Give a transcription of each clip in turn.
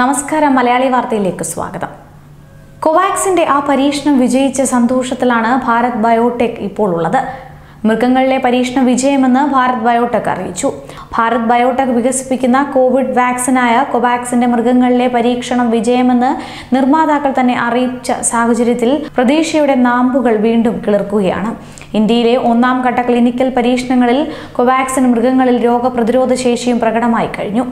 നമസ്കാരം മലയാളി വാർത്തയിലേക്ക് സ്വാഗതം. കോവാക്സിന്റെ ആ പരീക്ഷണം വിജയിച്ച സന്തോഷത്തിലാണ് ഭാരത് ബയോടെക് ഇപ്പോൾ ഉള്ളത്. മൃഗങ്ങളിലെ പരീക്ഷണ വിജയമെന്ന് ഭാരത് ബയോടെക് അറിയിച്ചു. ഭാരത് ബയോടെക് വികസിപ്പിക്കുന്ന കോവിഡ് വാക്സിനായ കോവാക്സിന്റെ മൃഗങ്ങളിലെ പരീക്ഷണം വിജയമെന്ന് നിർമ്മാതാക്കൾ തന്നെ അറിയിച്ച സാഹചര്യത്തിൽ പ്രതീക്ഷയുടെ നാമ്പുകൾ വീണ്ടും കിളിർക്കുകയാണ്. ഇന്ത്യയിലെ ഒന്നാം ഘട്ട ക്ലിനിക്കൽ പരീക്ഷണങ്ങളിൽ കോവാക്സിൻ മൃഗങ്ങളിൽ രോഗപ്രതിരോധ ശേഷിയും പ്രകടമായി കഴിഞ്ഞു.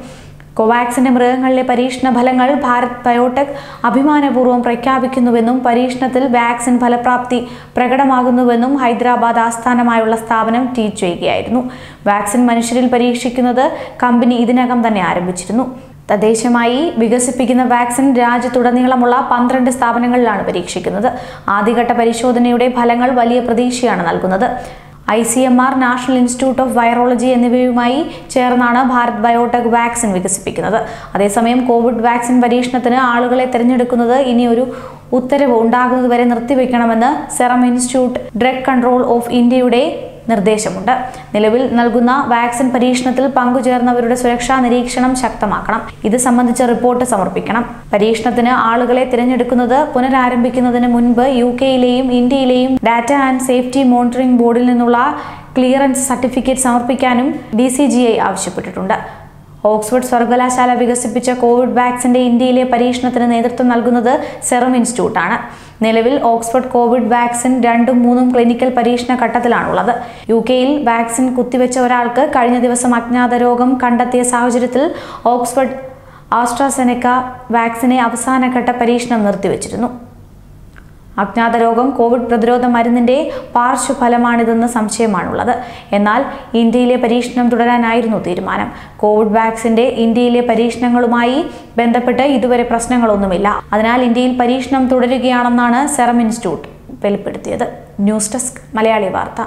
കോവാക്സിന്റെ മൃഗങ്ങളിലെ പരീക്ഷണ ഫലങ്ങൾ ഭാരത് ബയോടെക് അഭിമാനപൂർവം പ്രഖ്യാപിക്കുന്നുവെന്നും പരീക്ഷണത്തിൽ വാക്സിൻ ഫലപ്രാപ്തി പ്രകടമാകുന്നുവെന്നും ഹൈദരാബാദ് ആസ്ഥാനമായുള്ള സ്ഥാപനം ട്വീറ്റ് ചെയ്യുകയായിരുന്നു. വാക്സിൻ മനുഷ്യരിൽ പരീക്ഷിക്കുന്നത് കമ്പനി ഇതിനകം തന്നെ ആരംഭിച്ചിരുന്നു. തദ്ദേശമായി വികസിപ്പിക്കുന്ന വാക്സിൻ രാജ്യത്തുടനീളമുള്ള പന്ത്രണ്ട് സ്ഥാപനങ്ങളിലാണ് പരീക്ഷിക്കുന്നത്. ആദ്യഘട്ട പരിശോധനയുടെ ഫലങ്ങൾ വലിയ പ്രതീക്ഷയാണ് നൽകുന്നത്. I C M R National Institute of Virology എന്നിവയുമായി ചേർന്നാണ് ഭാരത് ബയോടെക് വാക്സിൻ വികസിപ്പിക്കുന്നത്. അതേസമയം കോവിഡ് വാക്സിൻ പരീക്ഷണത്തിന് ആളുകളെ തിരഞ്ഞെടുക്കുന്നത് ഇനി ഒരു ഉത്തരവ് ഉണ്ടാകുന്നതുവരെ നിർത്തിവെക്കണമെന്ന് Serum Institute Drug Control of ഇന്ത്യയുടെ നിർദ്ദേശമുണ്ട്. നിലവിൽ നൽകുന്ന വാക്സിൻ പരീക്ഷണത്തിൽ പങ്കുചേർന്നവരുടെ സുരക്ഷാ നിരീക്ഷണം ശക്തമാക്കണം. ഇത് സംബന്ധിച്ച റിപ്പോർട്ട് സമർപ്പിക്കണം. പരീക്ഷണത്തിന് ആളുകളെ തിരഞ്ഞെടുക്കുന്നത് പുനരാരംഭിക്കുന്നതിന് മുൻപ് യു കെയിലെയും ഇന്ത്യയിലെയും ഡാറ്റ ആൻഡ് സേഫ്റ്റി മോണിറ്ററിംഗ് ബോർഡിൽ നിന്നുള്ള ക്ലിയറൻസ് സർട്ടിഫിക്കറ്റ് സമർപ്പിക്കാനും ഡി ആവശ്യപ്പെട്ടിട്ടുണ്ട്. ഓക്സ്ഫോർഡ് സർവകലാശാല വികസിപ്പിച്ച കോവിഡ് വാക്സിന്റെ ഇന്ത്യയിലെ പരീക്ഷണത്തിന് നേതൃത്വം നൽകുന്നത് സെറം ഇൻസ്റ്റിറ്റ്യൂട്ടാണ്. നിലവിൽ ഓക്സ്ഫോർഡ് കോവിഡ് വാക്സിൻ രണ്ടും മൂന്നും ക്ലിനിക്കൽ പരീക്ഷണ ഘട്ടത്തിലാണുള്ളത്. യു കെയിൽ വാക്സിൻ കുത്തിവെച്ച ഒരാൾക്ക് കഴിഞ്ഞ ദിവസം അജ്ഞാത രോഗം കണ്ടെത്തിയ സാഹചര്യത്തിൽ ഓക്സ്ഫോർഡ് ആസ്ട്രാസെനക്ക വാക്സിനെ അവസാനഘട്ട പരീക്ഷണം നിർത്തിവച്ചിരുന്നു. അജ്ഞാത രോഗം കോവിഡ് പ്രതിരോധ മരുന്നിന്റെ പാർശ്വഫലമാണിതെന്ന് സംശയമാണുള്ളത്. എന്നാൽ ഇന്ത്യയിലെ പരീക്ഷണം തുടരാനായിരുന്നു തീരുമാനം. കോവിഡ് വാക്സിന്റെ ഇന്ത്യയിലെ പരീക്ഷണങ്ങളുമായി ബന്ധപ്പെട്ട് ഇതുവരെ പ്രശ്നങ്ങളൊന്നുമില്ല. അതിനാൽ ഇന്ത്യയിൽ പരീക്ഷണം തുടരുകയാണെന്നാണ് സെറം ഇൻസ്റ്റിറ്റ്യൂട്ട് വെളിപ്പെടുത്തിയത്. ന്യൂസ് ഡെസ്ക് മലയാളി വാർത്ത.